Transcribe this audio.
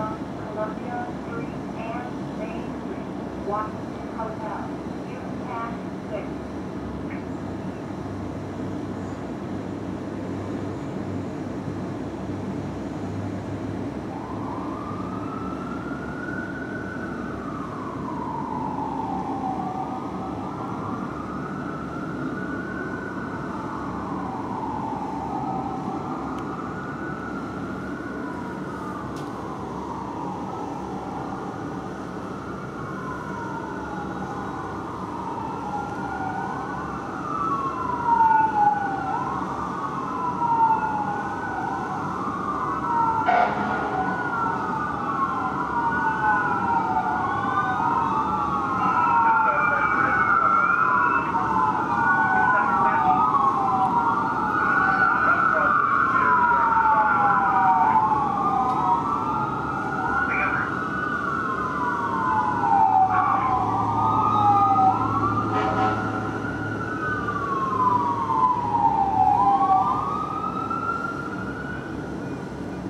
Delta Columbia Street and Main Street, Washington Hotel.